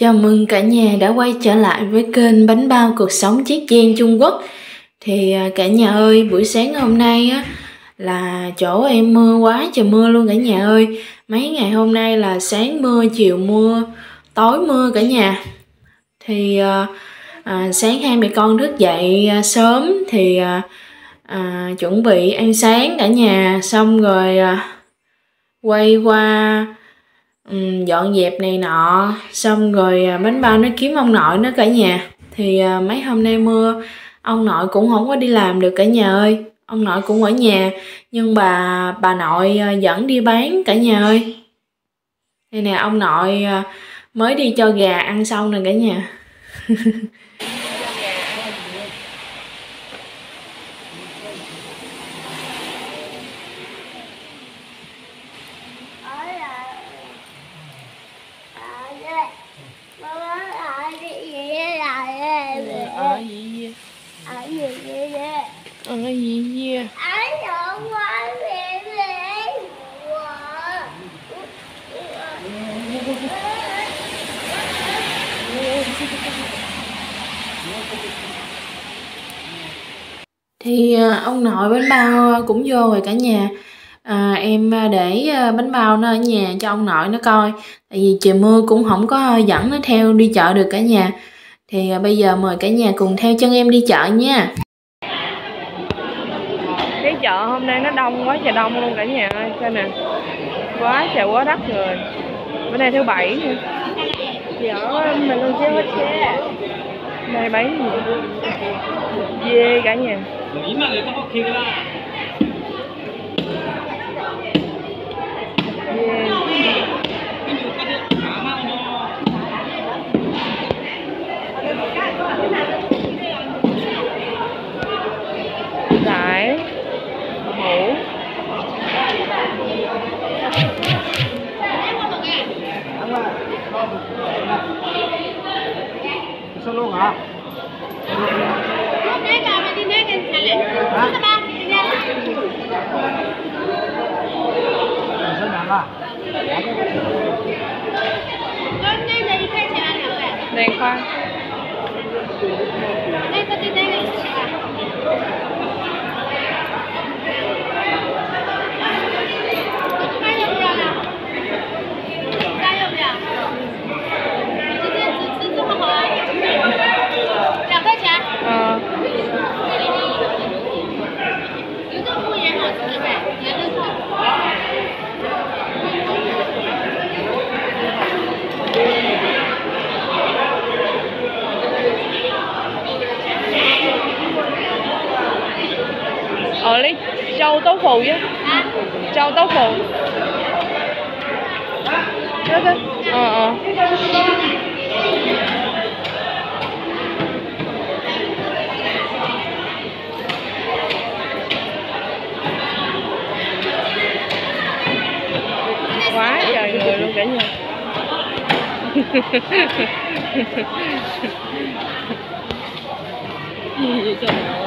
Chào mừng cả nhà đã quay trở lại với kênh Bánh bao cuộc sống Chiết Giang Trung Quốc. Thì à, cả nhà ơi, buổi sáng hôm nay á là chỗ em mưa quá trời mưa luôn cả nhà ơi. Mấy ngày hôm nay là sáng mưa, chiều mưa, tối mưa cả nhà. Thì à, à, sáng hai mẹ con thức dậy à, sớm thì à, à, chuẩn bị ăn sáng cả nhà. Xong rồi à, quay qua um, dọn dẹp này nọ xong rồi à, bánh bao nó kiếm ông nội nó cả nhà. Thì à, mấy hôm nay mưa ông nội cũng không có đi làm được cả nhà ơi. Ông nội cũng ở nhà nhưng bà bà nội à, dẫn đi bán cả nhà ơi. Đây nè ông nội mới đi cho gà ăn xong nè cả nhà ở là ở đây mama ở gì vậy là ở gì ở gì vậy ở gì ở chỗ quá về về thì à, ông nội bánh bao à, cũng vô rồi cả nhà. À, em à, để à, bánh bao nó ở nhà cho ông nội nó coi. Tại vì trời mưa cũng không có dẫn nó theo đi chợ được cả nhà. Thì à, bây giờ mời cả nhà cùng theo chân em đi chợ nha. Cái chợ hôm nay nó đông quá trời đông luôn cả nhà ơi xem nè? Quá trời quá đất người bữa nay thứ bảy nữa. Dạ, mình luôn chưa hết xe này bấy dê cả nhà. Dê giải hủ Thank you. 啊！cái cà mà đi nè ở đây châu tấu phụ chứ châu tấu phụ đó đó ờ ờ. Quá trời người luôn cả nhà. Gì vậy trời?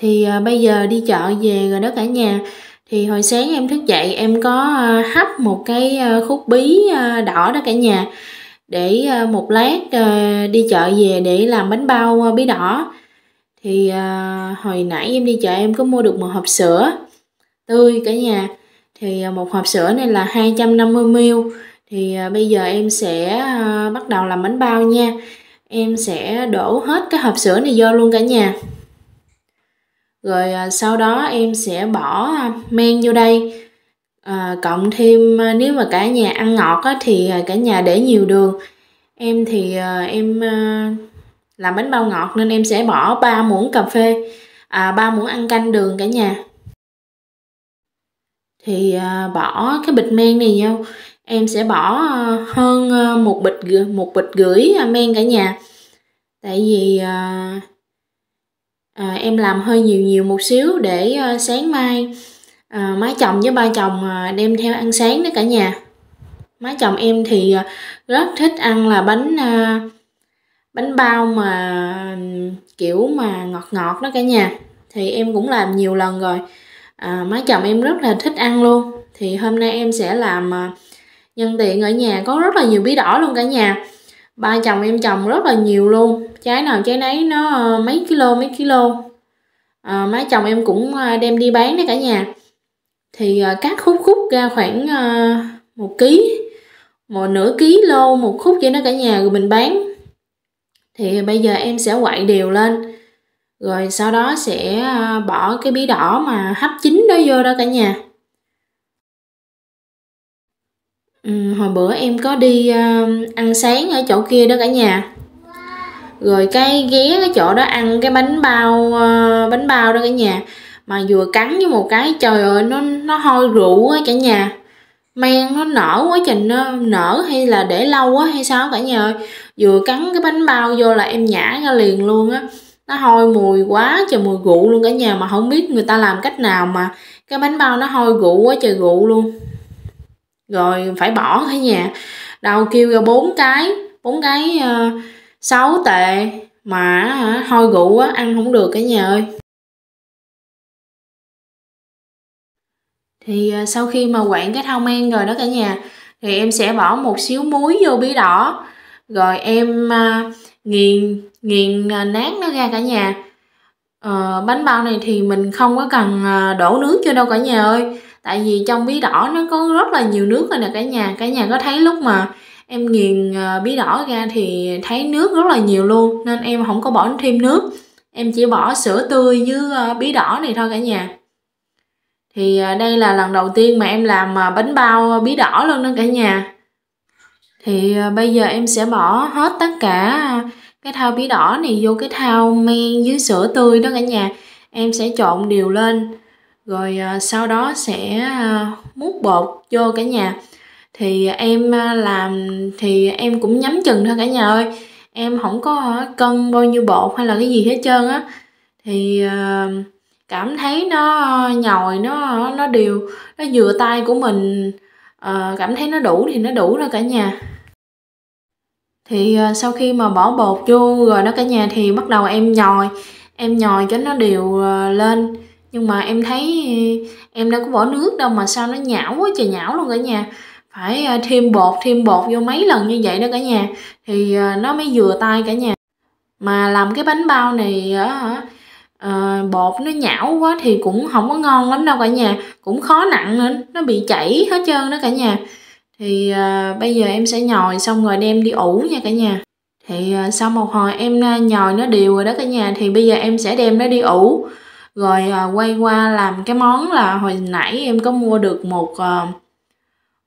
Thì à, bây giờ đi chợ về rồi đó cả nhà. Thì hồi sáng em thức dậy em có à, hấp một cái à, khúc bí à, đỏ đó cả nhà để à, một lát à, đi chợ về để làm bánh bao à, bí đỏ. Thì à, hồi nãy em đi chợ em có mua được một hộp sữa tươi cả nhà. Thì à, một hộp sữa này là 250ml thì à, bây giờ em sẽ à, bắt đầu làm bánh bao nha. Em sẽ đổ hết cái hộp sữa này vô luôn cả nhà rồi à, sau đó em sẽ bỏ à, men vô đây. À, cộng thêm à, nếu mà cả nhà ăn ngọt á, thì à, cả nhà để nhiều đường. Em thì à, em à, làm bánh bao ngọt nên em sẽ bỏ 3 muỗng cà phê à, 3 muỗng ăn canh đường cả nhà. Thì à, bỏ cái bịch men này vô. Em sẽ bỏ à, hơn một bịch một bịch gửi à, men cả nhà. Tại vì à, à, em làm hơi nhiều nhiều một xíu để à, sáng mai à, má chồng với ba chồng à, đem theo ăn sáng đó cả nhà. Má chồng em thì à, rất thích ăn là bánh à, bánh bao mà kiểu mà ngọt ngọt đó cả nhà. Thì em cũng làm nhiều lần rồi. À, má chồng em rất là thích ăn luôn. Thì hôm nay em sẽ làm à, nhân tiện ở nhà có rất là nhiều bí đỏ luôn cả nhà ba chồng em trồng rất là nhiều luôn. Trái nào trái nấy nó ờ, mấy kilo mấy kilo. À, má chồng em cũng ờ, đem đi bán đấy cả nhà. Thì cắt khúc khúc ra khoảng một ký một nửa ký lô một khúc vậy đó cả nhà rồi mình bán. Thì bây giờ em sẽ quậy đều lên. Rồi sau đó sẽ bỏ cái bí đỏ mà hấp chín đó vô đó cả nhà. Ừ, hồi bữa em có đi uh, ăn sáng ở chỗ kia đó cả nhà. Rồi cái ghé cái chỗ đó ăn cái bánh bao uh, bánh bao đó cả nhà. Mà vừa cắn với một cái trời ơi nó nó hôi rượu á cả nhà. Men nó nở quá trình nó nở hay là để lâu quá hay sao cả nhà ơi. Vừa cắn cái bánh bao vô là em nhả ra liền luôn á. Nó hôi mùi quá trời mùi rượu luôn cả nhà mà không biết người ta làm cách nào mà cái bánh bao nó hôi rượu quá trời rượu luôn rồi phải bỏ cả nhà. Đầu kêu ra bốn cái bốn cái ờ, uh, sáu tệ mà uh, hôi gụ á ăn không được cả nhà ơi. Thì uh, sau khi mà quậy cái thau men rồi đó cả nhà thì em sẽ bỏ một xíu muối vô bí đỏ. Rồi em uh, nghiền nghiền uh, nát nó ra cả nhà uh, bánh bao này thì mình không có cần ờ, đổ nước cho đâu cả nhà ơi. Tại vì trong bí đỏ nó có rất là nhiều nước rồi nè cả nhà. Cả nhà có thấy lúc mà em nghiền ờ, bí đỏ ra thì thấy nước rất là nhiều luôn nên em không có bỏ thêm nước. Em chỉ bỏ sữa tươi với bí đỏ này thôi cả nhà. Thì đây là lần đầu tiên mà em làm bánh bao bí đỏ luôn đó cả nhà. Thì bây giờ em sẽ bỏ hết tất cả cái thao bí đỏ này vô cái thao men dưới sữa tươi đó cả nhà. Em sẽ trộn đều lên. Rồi à, sau đó sẽ à, múc bột vô cả nhà. Thì em à, làm, thì em cũng nhắm chừng thôi cả nhà ơi. Em không có cân bao nhiêu bột hay là cái gì hết trơn á. Thì cảm thấy nó nhồi, nó nó đều, nó vừa tay của mình cảm thấy nó đủ thì nó đủ rồi cả nhà thì ờ, sau khi mà bỏ bột vô rồi đó cả nhà thì bắt đầu em nhồi em nhồi cho nó đều ờ, lên. Nhưng mà em thấy ờ, em đâu có bỏ nước đâu mà sao nó nhão quá trời nhão luôn cả nhà. Phải thêm bột thêm bột vô mấy lần như vậy đó cả nhà. Thì nó mới vừa tay cả nhà. Mà làm cái bánh bao này á bột nó nhão quá thì cũng không có ngon lắm đâu cả nhà. Cũng khó nặng nữa, nó bị chảy hết trơn đó cả nhà thì uh, bây giờ em sẽ nhồi xong rồi đem đi ủ nha cả nhà. Thì uh, sau một hồi em à, nhồi nó đều rồi đó cả nhà thì bây giờ em sẽ đem nó đi ủ. Rồi à, quay qua làm cái món là hồi nãy em có mua được một à,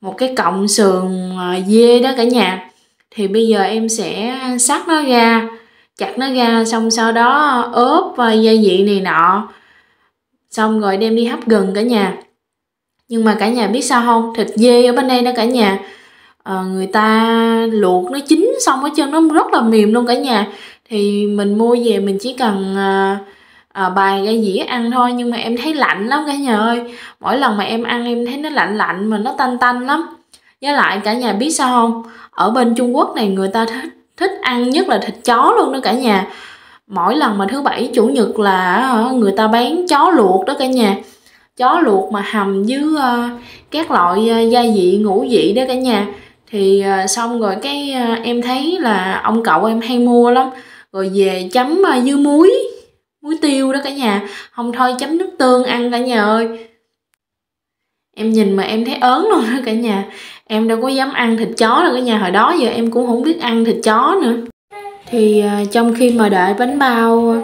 một cái cọng sườn à, dê đó cả nhà. Thì bây giờ em sẽ sắt nó ra chặt nó ra xong sau đó ốp và gia vị này nọ. Xong rồi đem đi hấp gừng cả nhà nhưng mà cả nhà biết sao không? Thịt dê ở bên đây đó cả nhà. À, người ta luộc nó chín xong ở chân nó rất là mềm luôn cả nhà. Thì mình mua về mình chỉ cần à, à, bài ra dĩa ăn thôi nhưng mà em thấy lạnh lắm cả nhà ơi. Mỗi lần mà em ăn em thấy nó lạnh lạnh mà nó tanh tanh lắm. Với lại cả nhà biết sao không? Ở bên Trung Quốc này người ta thích thích ăn nhất là thịt chó luôn đó cả nhà. Mỗi lần mà thứ bảy chủ nhật là người ta bán chó luộc đó cả nhà chó luộc mà hầm với uh, các loại uh, gia vị ngũ vị đó cả nhà. Thì uh, xong rồi cái uh, em thấy là ông cậu em hay mua lắm. Rồi về chấm uh, dưa muối muối tiêu đó cả nhà. Không thôi chấm nước tương ăn cả nhà ơi. Em nhìn mà em thấy ớn luôn đó cả nhà. Em đâu có dám ăn thịt chó đâu cả nhà. Hồi đó giờ em cũng không biết ăn thịt chó nữa. Thì uh, trong khi mà đợi bánh bao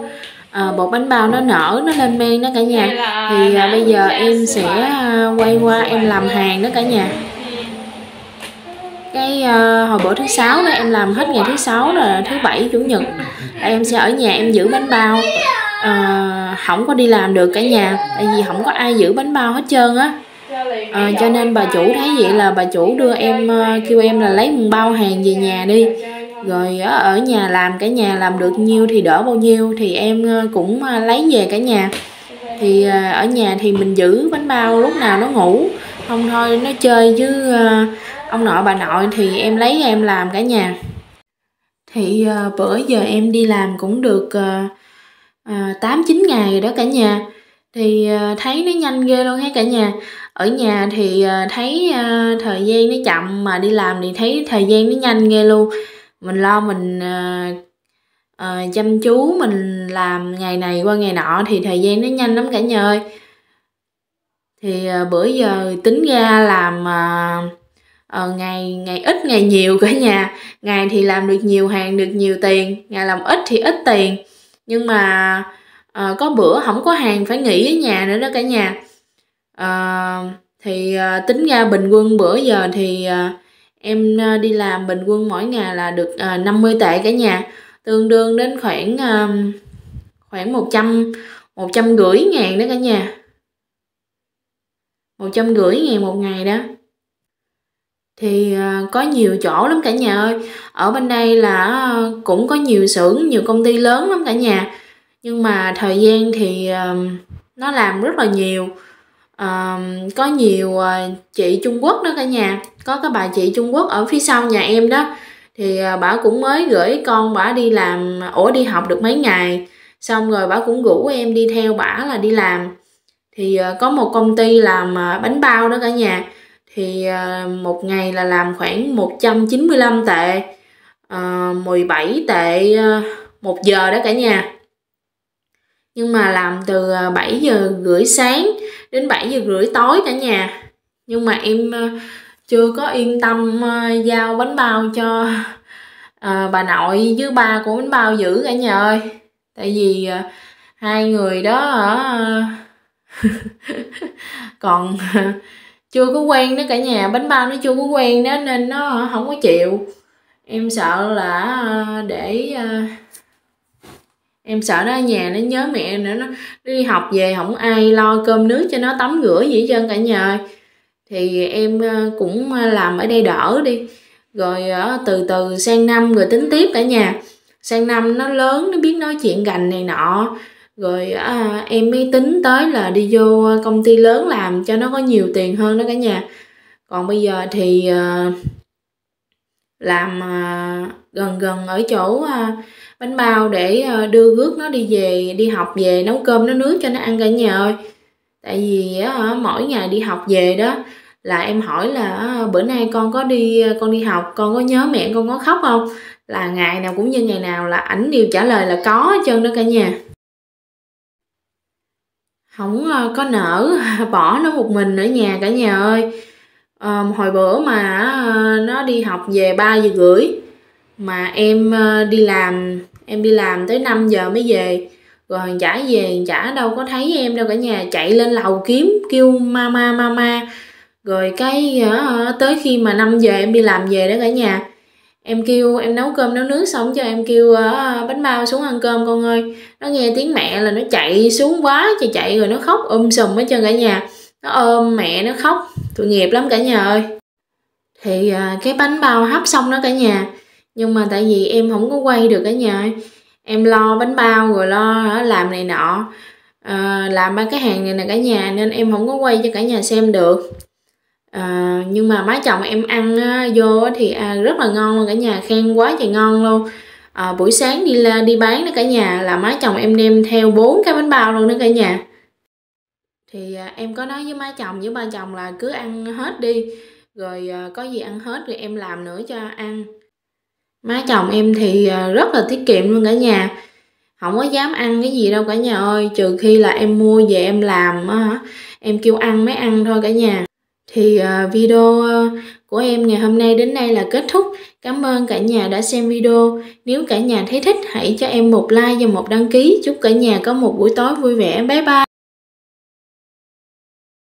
uh, bột bánh bao nó nở nó lên men đó cả nhà. Thì uh, bây giờ em sẽ uh, quay qua em làm hàng đó cả nhà. Cái uh, hồi bữa thứ sáu đó em làm hết ngày thứ sáu rồi thứ bảy chủ nhật. Em sẽ ở nhà em giữ bánh bao. Uh, không có đi làm được cả nhà tại vì không có ai giữ bánh bao hết trơn á. À, cho nên bà chủ thấy vậy là bà chủ đưa em kêu em là lấy một bao hàng về nhà đi rồi ờ, ở nhà làm, cả nhà làm được nhiêu thì đỡ bao nhiêu, thì em ờ, cũng ờ, lấy về cả nhà. Thì ở nhà thì mình giữ bánh bao lúc nào nó ngủ. Không thôi, nó chơi với ông nội bà nội thì em lấy em làm cả nhà. Thì bữa giờ em đi làm cũng được tám, chín ngày rồi đó cả nhà. Thì thấy nó nhanh ghê luôn hết cả nhà. Ở nhà thì thấy thời gian nó chậm mà đi làm thì thấy thời gian nó nhanh ghê luôn mình lo mình uh, chăm chú mình làm ngày này qua ngày nọ thì thời gian nó nhanh lắm cả nhà ơi. Thì uh, bữa giờ tính ra làm uh, uh, ngày ngày ít ngày nhiều cả nhà. Ngày thì làm được nhiều hàng được nhiều tiền ngày làm ít thì ít tiền. Nhưng mà uh, có bữa không có hàng phải nghỉ ở nhà nữa đó cả nhà. Uh, thì uh, tính ra bình quân bữa giờ thì uh, em à, đi làm bình quân mỗi ngày là được à, 50 tệ cả nhà. Tương đương đến khoảng à, khoảng 100 100 rưỡi ngàn đó cả nhà. 100 rưỡi ngàn một ngày đó. Thì có nhiều chỗ lắm cả nhà ơi. Ở bên đây là cũng có nhiều xưởng, nhiều công ty lớn lắm cả nhà. Nhưng mà thời gian thì nó làm rất là nhiều uh, có nhiều uh, chị Trung Quốc đó cả nhà. Có cái bà chị Trung Quốc ở phía sau nhà em đó. Thì uh, bà cũng mới gửi con bà đi làm ủa đi học được mấy ngày. Xong rồi bà cũng rủ em đi theo bà là đi làm. Thì uh, có một công ty làm uh, bánh bao đó cả nhà. Thì uh, một ngày là làm khoảng 195 tệ. Uh, 17 tệ uh, một giờ đó cả nhà. Nhưng mà làm từ 7 giờ rưỡi sáng đến 7 giờ rưỡi tối cả nhà. Nhưng mà em ờ, chưa có yên tâm ờ, giao bánh bao cho à, bà nội với ba của bánh bao giữ cả nhà ơi. Tại vì à, hai người đó ở còn chưa có quen đó cả nhà. Bánh bao nó chưa có quen đó nên nó không có chịu. Em sợ là để à, em sợ nó ở nhà nó nhớ mẹ nữa nó, đi học về không ai lo cơm nước cho nó tắm rửa gì hết trơn cả nhà thì em ờ, cũng ờ, làm ở đây đỡ đi. Rồi ờ, từ từ sang năm rồi tính tiếp cả nhà. Sang năm nó lớn nó biết nói chuyện gành này nọ. Rồi à, em mới tính tới là đi vô công ty lớn làm cho nó có nhiều tiền hơn đó cả nhà. Còn bây giờ thì à, làm à, gần gần ở chỗ à, bánh bao để ờ, đưa rước nó đi về đi học về nấu cơm nó nước cho nó ăn cả nhà ơi. Tại vì á, mỗi ngày đi học về đó là em hỏi là bữa nay con có đi con đi học con có nhớ mẹ con có khóc không? Là ngày nào cũng như ngày nào là ảnh đều trả lời là có hết trơn đó cả nhà. Không ờ, có nỡ bỏ nó một mình ở nhà cả nhà ơi. À, hồi bữa mà ờ, nó đi học về ba giờ rưỡi mà em đi làm em đi làm tới 5 giờ mới về. Rồi chả về chả đâu có thấy em đâu cả nhà. Chạy lên lầu kiếm kêu mama mama rồi cái à, tới khi mà 5 giờ em đi làm về đó cả nhà. Em kêu em nấu cơm nấu nước xong cho em kêu uh, bánh bao xuống ăn cơm con ơi. Nó nghe tiếng mẹ là nó chạy xuống quá chạy chạy rồi nó khóc um sùm hết trơn cả nhà. Nó ôm mẹ nó khóc. Tội nghiệp lắm cả nhà ơi. Thì uh, cái bánh bao hấp xong đó cả nhà nhưng mà tại vì em không có quay được cả nhà em lo bánh bao rồi lo làm này nọ à, làm ba cái hàng này nè cả nhà nên em không có quay cho cả nhà xem được. À, nhưng mà má chồng em ăn á, vô thì à, rất là ngon luôn cả nhà khen quá trời ngon luôn. À, buổi sáng đi la đi bán đó cả nhà là má chồng em đem theo bốn cái bánh bao luôn đó cả nhà. Thì à, em có nói với má chồng với ba chồng là cứ ăn hết đi rồi à, có gì ăn hết rồi em làm nữa cho ăn má chồng em thì à, rất là tiết kiệm luôn cả nhà. Không có dám ăn cái gì đâu cả nhà ơi, trừ khi là em mua về em làm á hả. Em kêu ăn mới ăn thôi cả nhà. Thì à, video à, của em ngày hôm nay đến đây là kết thúc. Cảm ơn cả nhà đã xem video. Nếu cả nhà thấy thích, hãy cho em một like và một đăng ký. Chúc cả nhà có một buổi tối vui vẻ. Bye bye.